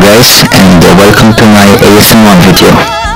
guys and uh, welcome to my ASMR video.